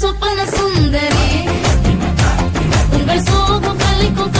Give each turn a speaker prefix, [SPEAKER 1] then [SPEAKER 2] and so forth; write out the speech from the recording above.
[SPEAKER 1] சொப்பன சுந்தரே உங்கள் சோகம் கலைக்கும்